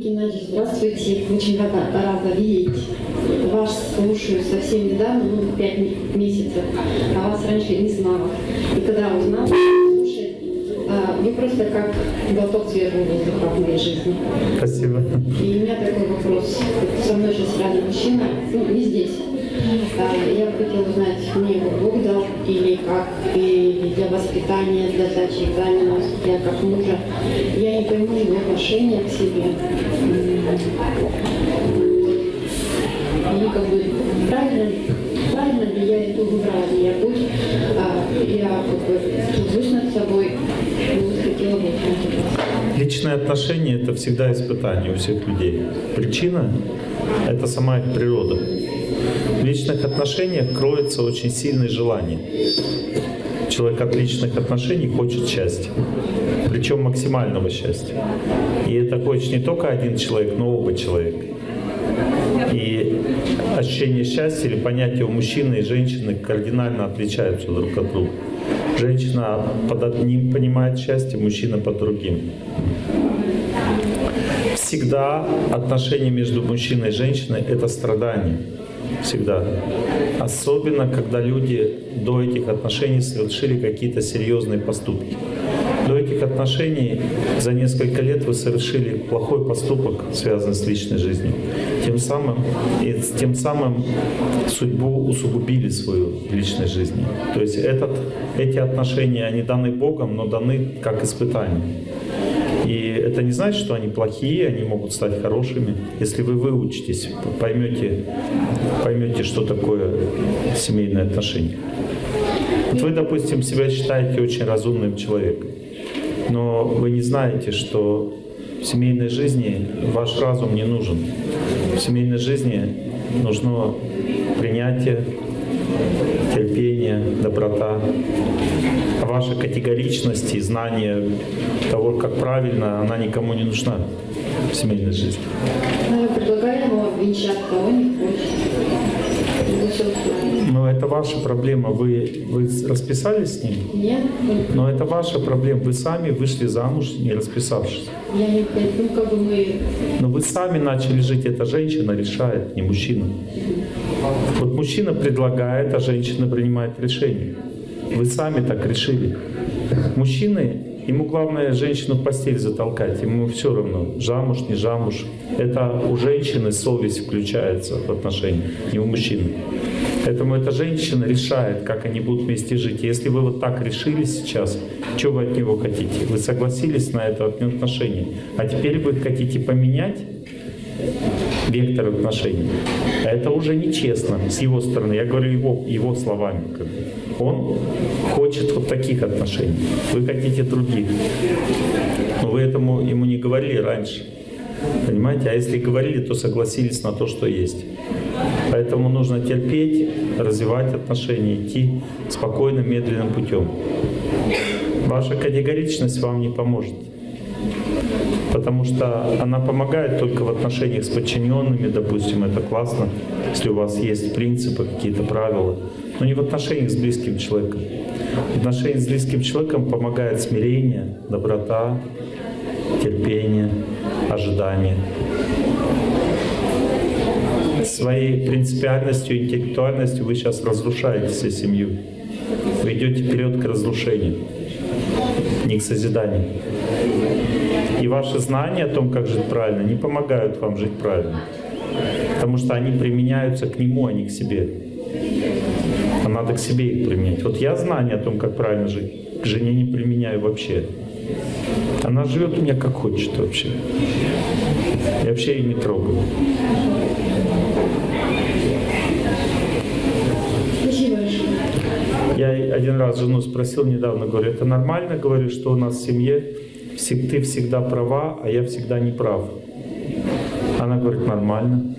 Геннадьевич, здравствуйте. Очень рада, рада видеть. Вас слушаю совсем недавно, ну, пять месяцев, а вас раньше не знала. И когда узнала, слушай, а, вы просто как глоток свежего воздуха в моей жизни. Спасибо. И у меня такой вопрос. Со мной сейчас рядом мужчина, ну, не здесь. А, Я хотела узнать, мне его Бог дал или как, или для воспитания, для сдачи экзаменов, я как мужа. Я не пойму его отношения к себе. И как бы правильно, правильно ли я иду, выбрала ли я путь, А, я как бы тружусь над собой, Ну, хотела бы. Личные отношения – это всегда испытание у всех людей. Причина – это сама их природа. В личных отношениях кроется очень сильное желание. Человек от личных отношений хочет счастья, причем максимального счастья. И это хочет не только один человек, но оба человека. И ощущение счастья или понятие у мужчины и женщины кардинально отличаются друг от друга. Женщина под одним понимает счастье, мужчина под другим. Всегда отношения между мужчиной и женщиной – это страдание. Всегда. Особенно, когда люди до этих отношений совершили какие-то серьезные поступки. До этих отношений за несколько лет вы совершили плохой поступок, связанный с личной жизнью. Тем самым, и тем самым судьбу усугубили свою личной жизни. То есть этот, эти отношения, они даны Богом, но даны как испытание. И это не значит, что они плохие, они могут стать хорошими. Если вы выучитесь, поймете, поймете, что такое семейные отношения. Вот вы, допустим, себя считаете очень разумным человеком, но вы не знаете, что в семейной жизни ваш разум не нужен. В семейной жизни нужно принятие, терпение, доброта. Ваша категоричность и знание того, как правильно, она никому не нужна в семейной жизни. Ну, я предлагаю ему венчать, а он не хочет. Но это ваша проблема. Вы, вы расписались с ним? Нет, Но это ваша проблема. Вы сами вышли замуж, не расписавшись. я не ну как бы мы Но вы сами начали жить, эта женщина решает, не мужчина. Вот мужчина предлагает, а женщина принимает решение. Вы сами так решили. Мужчины, ему главное женщину в постель затолкать, ему все равно, замуж, не замуж. Это у женщины совесть включается в отношения, не у мужчины. Поэтому эта женщина решает, как они будут вместе жить. Если вы вот так решили сейчас, что вы от него хотите? Вы согласились на это отношение, а теперь вы хотите поменять вектор отношений. Это уже нечестно с его стороны. Я говорю его, его словами. Он хочет вот таких отношений. Вы хотите других. Но вы этому ему не говорили раньше. Понимаете? А если говорили, то согласились на то, что есть. Поэтому нужно терпеть, развивать отношения, идти спокойным, медленным путем. Ваша категоричность вам не поможет. Потому что она помогает только в отношениях с подчиненными, допустим, это классно, если у вас есть принципы, какие-то правила, но не в отношениях с близким человеком. В отношениях с близким человеком помогает смирение, доброта, терпение, ожидание. Своей принципиальностью, интеллектуальностью вы сейчас разрушаете всю семью. Вы идете вперед к разрушению, не к созиданию. И ваши знания о том, как жить правильно, не помогают вам жить правильно. Потому что они применяются к нему, а не к себе. А надо к себе их применять. Вот я знания о том, как правильно жить, к жене не применяю вообще. Она живет у меня как хочет вообще. Я вообще ее не трогаю. Я один раз жену спросил недавно, говорю, это нормально, говорю, что у нас в семье ты всегда права, а я всегда не прав. Она говорит, нормально.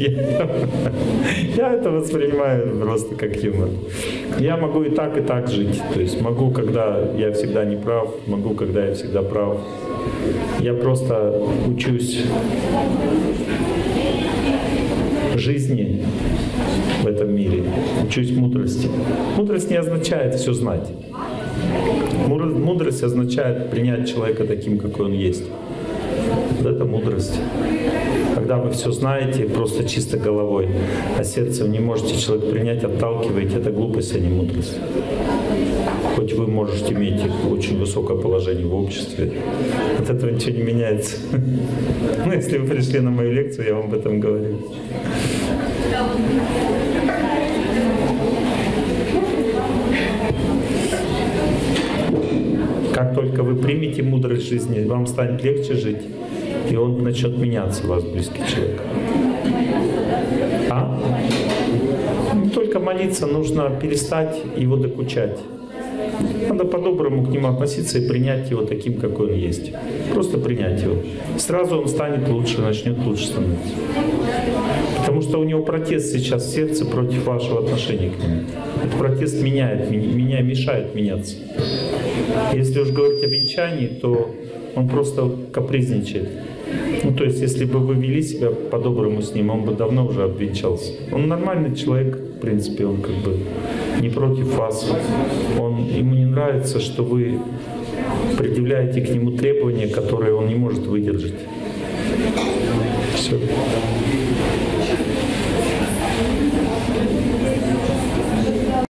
Я, это воспринимаю просто как юмор. Я могу и так, и так жить. То есть могу, когда я всегда не прав, могу, когда я всегда прав. Я просто учусь жизни в этом мире, учусь мудрости. Мудрость не означает все знать. Мудр- Мудрость означает принять человека таким, какой он есть. Вот это мудрость. Когда вы все знаете просто чисто головой, а сердцем не можете человека принять, отталкиваете, это глупость, а не мудрость. Хоть вы можете иметь очень высокое положение в обществе, от этого ничего не меняется. Ну, если вы пришли на мою лекцию, я вам об этом говорю. Как только вы примете мудрость жизни, вам станет легче жить, и он начнет меняться, ваш близкий человек. А? Не только молиться, нужно перестать его докучать. Надо по-доброму к нему относиться и принять его таким, какой он есть. Просто принять его. Сразу он станет лучше, начнет лучше становиться. Потому что у него протест сейчас в сердце против вашего отношения к нему. Этот протест меняет, меня, мешает меняться. Если уж говорить о венчании, то он просто капризничает. Ну, то есть, если бы вы вели себя по-доброму с ним, он бы давно уже обвенчался. Он нормальный человек, в принципе, он как бы не против вас. Он, ему не нравится, что вы предъявляете к нему требования, которые он не может выдержать. Все.